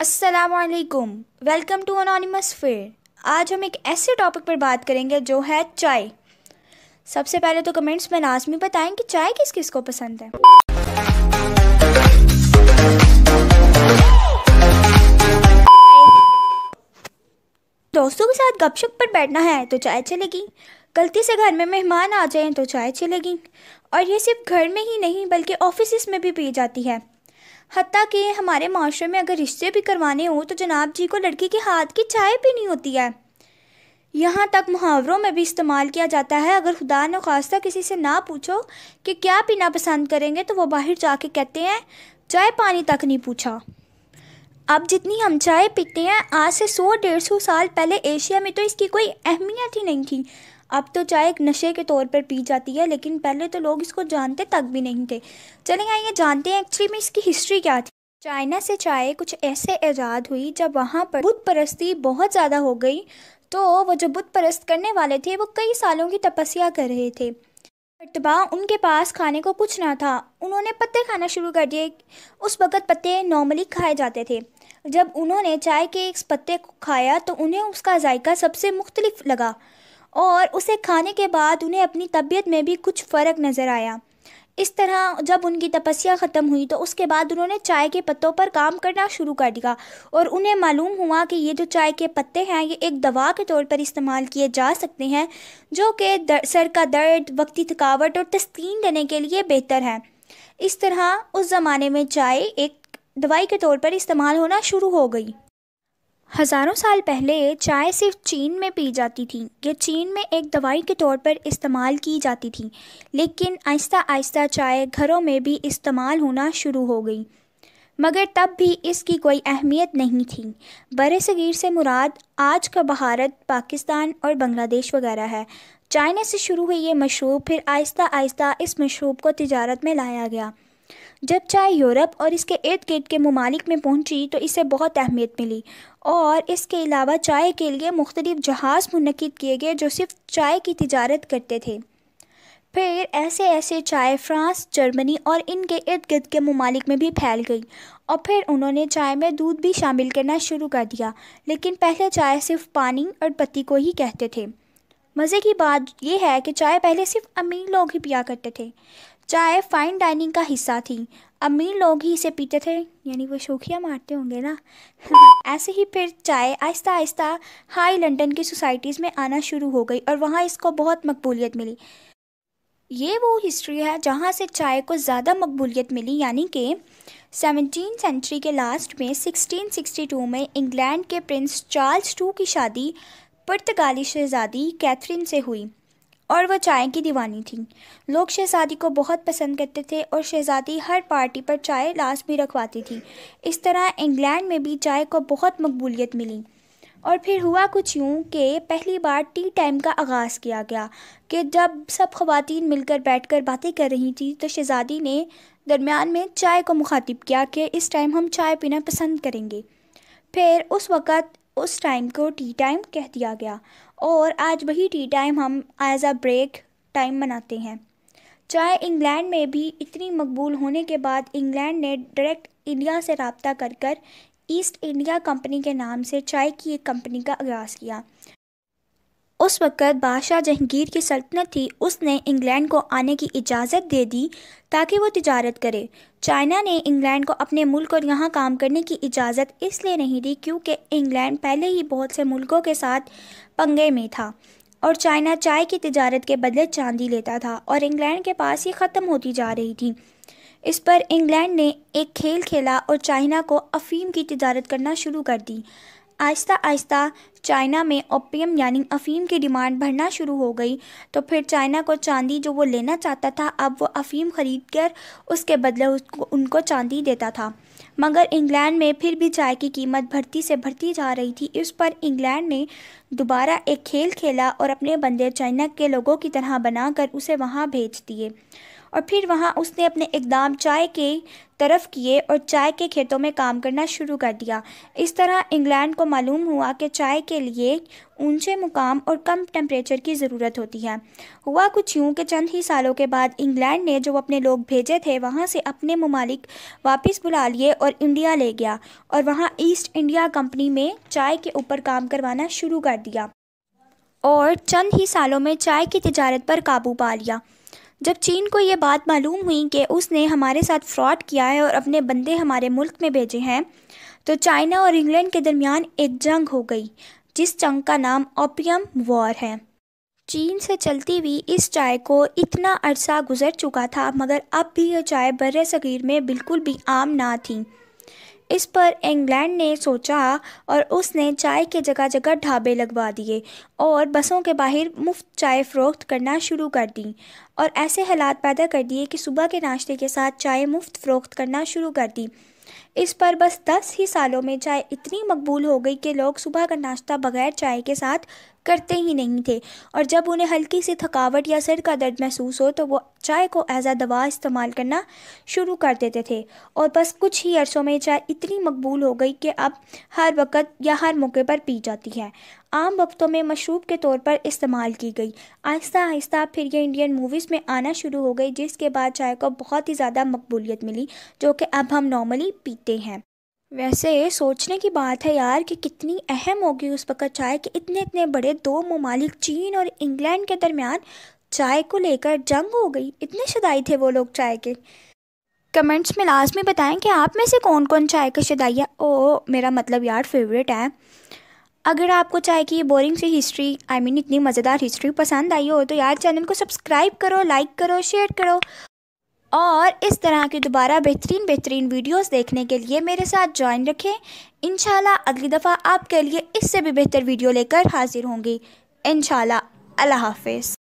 असलकुम welcome to anonymous fair आज हम एक ऐसे टॉपिक पर बात करेंगे जो है चाय। सबसे पहले तो कमेंट्स में लाजमी बताएँ कि चाय किस किस को पसंद है। दोस्तों के साथ गपशप पर बैठना है तो चाय चलेगी। गलती से घर में मेहमान आ जाएँ तो चाय चलेगी। और ये सिर्फ़ घर में ही नहीं, बल्कि ऑफ़िस में भी पी जाती है। हती कि हमारे माशरे में अगर रिश्ते भी करवाने हों तो जनाब जी को लड़की के हाथ की चाय पीनी होती है। यहाँ तक मुहावरों में भी इस्तेमाल किया जाता है। अगर खुदा न खास्ता किसी से ना पूछो कि क्या पीना पसंद करेंगे तो वो बाहर जाके कहते हैं, चाय पानी तक नहीं पूछा। अब जितनी हम चाय पीते हैं, आज से सौ, डेढ़ सौ साल पहले एशिया में तो इसकी कोई अहमियत ही नहीं थी। अब तो चाय एक नशे के तौर पर पी जाती है, लेकिन पहले तो लोग इसको जानते तक भी नहीं थे। चलें आइए जानते हैं एक्चुअली में इसकी हिस्ट्री क्या थी। चाइना से चाय कुछ ऐसे ईजाद हुई, जब वहाँ पर बुत परस्ती बहुत ज़्यादा हो गई तो वो जो बुत परस्त करने वाले थे, वो कई सालों की तपस्या कर रहे थे। मरतबा उनके पास खाने को कुछ ना था। उन्होंने पत्ते खाना शुरू कर दिए। उस वक़्त पत्ते नॉर्मली खाए जाते थे। जब उन्होंने चाय के एक पत्ते को खाया तो उन्हें उसका जायका सबसे मुख्तलिफ़ लगा और उसे खाने के बाद उन्हें अपनी तबीयत में भी कुछ फ़र्क नज़र आया। इस तरह जब उनकी तपस्या ख़त्म हुई तो उसके बाद उन्होंने चाय के पत्तों पर काम करना शुरू कर दिया और उन्हें मालूम हुआ कि ये जो चाय के पत्ते हैं, ये एक दवा के तौर पर इस्तेमाल किए जा सकते हैं, जो कि सर का दर्द, वक्ती थकावट और तस्कीन देने के लिए बेहतर है। इस तरह उस ज़माने में चाय एक दवाई के तौर पर इस्तेमाल होना शुरू हो गई। हज़ारों साल पहले चाय सिर्फ़ चीन में पी जाती थी, ये चीन में एक दवाई के तौर पर इस्तेमाल की जाती थी, लेकिन आहिस्ता आहिस्ता चाय घरों में भी इस्तेमाल होना शुरू हो गई। मगर तब भी इसकी कोई अहमियत नहीं थी। बर सग़ीर से मुराद आज का भारत पाकिस्तान और बांग्लादेश वगैरह है। चाइना से शुरू हुई ये मशरूब फिर आहिस्ता आहिस्ता इस मशरूब को तजारत में लाया गया। जब चाय यूरोप और इसके इर्द गिर्द के ममालिक में पहुँची तो इसे बहुत अहमियत मिली। और इसके अलावा चाय के लिए मुख्तलिफ़ जहाज़ मनद किए गए, जो सिर्फ़ चाय की तजारत करते थे। फिर ऐसे ऐसे चाय फ्रांस, जर्मनी और इनके इर्द गिर्द के ममालिक में भी फैल गई। और फिर उन्होंने चाय में दूध भी शामिल करना शुरू कर दिया, लेकिन पहले चाय सिर्फ़ पानी और पत्ती को ही कहते थे। मज़े की बात यह है कि चाय पहले सिर्फ़ अमीर लोग ही पिया करते थे। चाय फाइन डाइनिंग का हिस्सा थी। अमीर लोग ही इसे पीते थे। यानी वो शोखियाँ मारते होंगे ना? ऐसे ही फिर चाय आहिस्ता आहिस्ता हाई लंदन की सोसाइटीज़ में आना शुरू हो गई और वहाँ इसको बहुत मकबूलियत मिली। ये वो हिस्ट्री है जहाँ से चाय को ज़्यादा मकबूलियत मिली। यानी कि सेवनटीन सेंचुरी के लास्ट में 1662 में इंग्लैंड के प्रिंस चार्ल्स टू की शादी पुर्तगाली शहज़ादी कैथरीन से हुई। और वह चाय की दीवानी थी। लोग शहज़ादी को बहुत पसंद करते थे और शहज़ादी हर पार्टी पर चाय लाश भी रखवाती थी। इस तरह इंग्लैंड में भी चाय को बहुत मकबूलियत मिली। और फिर हुआ कुछ यूँ कि पहली बार टी टाइम का आगाज़ किया गया कि जब सब खवतिन मिलकर बैठकर बातें कर रही थी तो शहज़ादी ने दरमियान में चाय को मुखातिब किया कि इस टाइम हम चाय पीना पसंद करेंगे। फिर उस वक़्त उस टाइम को टी टाइम कह दिया गया। और आज वही टी टाइम हम एज अ ब्रेक टाइम मनाते हैं। चाय इंग्लैंड में भी इतनी मकबूल होने के बाद इंग्लैंड ने डायरेक्ट इंडिया से रबता कर कर ईस्ट इंडिया कंपनी के नाम से चाय की एक कंपनी का आगाज़ किया। उस वक़्त बादशाह जहांगीर की सल्तनत थी, उसने इंग्लैंड को आने की इजाज़त दे दी ताकि वो तिजारत करे। चाइना ने इंग्लैंड को अपने मुल्क और यहाँ काम करने की इजाज़त इसलिए नहीं दी क्योंकि इंग्लैंड पहले ही बहुत से मुल्कों के साथ पंगे में था और चाइना चाय की तजारत के बदले चांदी लेता था और इंग्लैंड के पास ये ख़त्म होती जा रही थी। इस पर इंग्लैंड ने एक खेल खेला और चाइना को अफ़ीम की तजारत करना शुरू कर दी। आहिस्ता आहिस्ता चाइना में ओपियम यानी अफ़ीम की डिमांड बढ़ना शुरू हो गई तो फिर चाइना को चांदी जो वो लेना चाहता था, अब वो अफ़ीम ख़रीद कर उसके बदले उसको, उनको चांदी देता था। मगर इंग्लैंड में फिर भी चाय की कीमत बढ़ती से बढ़ती जा रही थी। इस पर इंग्लैंड ने दोबारा एक खेल खेला और अपने बंदे चाइना के लोगों की तरह बनाकर उसे वहाँ भेज दिए। और फिर वहाँ उसने अपने इकदाम चाय के तरफ़ किए और चाय के खेतों में काम करना शुरू कर दिया। इस तरह इंग्लैंड को मालूम हुआ कि चाय के लिए ऊँचे मुकाम और कम टेम्परेचर की ज़रूरत होती है। हुआ कुछ यूँ कि चंद ही सालों के बाद इंग्लैंड ने जो अपने लोग भेजे थे, वहाँ से अपने ममालिक वापस बुला लिए और इंडिया ले गया और वहाँ ईस्ट इंडिया कंपनी में चाय के ऊपर काम करवाना शुरू कर दिया और चंद ही सालों में चाय की तजारत पर काबू पा लिया। जब चीन को ये बात मालूम हुई कि उसने हमारे साथ फ्रॉड किया है और अपने बंदे हमारे मुल्क में भेजे हैं तो चाइना और इंग्लैंड के दरमियान एक जंग हो गई, जिस जंग का नाम ओपियम वॉर है। चीन से चलती हुई इस चाय को इतना अरसा गुजर चुका था, मगर अब भी यह चाय बर सग़ीर में बिल्कुल भी आम ना थी। इस पर इंग्लैंड ने सोचा और उसने चाय के जगह जगह ढाबे लगवा दिए और बसों के बाहर मुफ़्त चाय फ़रोख्त करना शुरू कर दी और ऐसे हालात पैदा कर दिए कि सुबह के नाश्ते के साथ चाय मुफ़्त फ़रोख्त करना शुरू कर दी। इस पर बस दस ही सालों में चाय इतनी मकबूल हो गई कि लोग सुबह का नाश्ता बगैर चाय के साथ करते ही नहीं थे। और जब उन्हें हल्की सी थकावट या सिर का दर्द महसूस हो तो वो चाय को एज आ दवा इस्तेमाल करना शुरू कर देते थे। और बस कुछ ही अरसों में चाय इतनी मकबूल हो गई कि अब हर वक्त या हर मौके पर पी जाती है। आम वक्तों में मशरूब के तौर पर इस्तेमाल की गई। आहिस्ता आहिस्ता फिर ये इंडियन मूवीज़ में आना शुरू हो गई, जिसके बाद चाय को बहुत ही ज़्यादा मकबूलियत मिली, जो कि अब हम नॉर्मली पीते हैं। वैसे सोचने की बात है यार कि कितनी अहम होगी उस वक्त चाय कि इतने इतने बड़े दो ममालिक चीन और इंग्लैंड के दरमियान चाय को लेकर जंग हो गई। इतने शदाई थे वो लोग चाय के। कमेंट्स में लास्ट में बताएँ कि आप में से कौन कौन चाय का शदाई है? ओ मेरा मतलब यार फेवरेट है। अगर आपको चाय की बोरिंग सी history I I mean mean, इतनी मज़ेदार हिस्ट्री पसंद आई हो तो यार चैनल को सब्सक्राइब करो लाइक करो शेयर करो। और इस तरह की दोबारा बेहतरीन बेहतरीन वीडियोस देखने के लिए मेरे साथ ज्वाइन रखें। इन अगली दफ़ा आपके लिए इससे भी बेहतर वीडियो लेकर हाजिर होंगी। इन अल्लाह हाफिज़।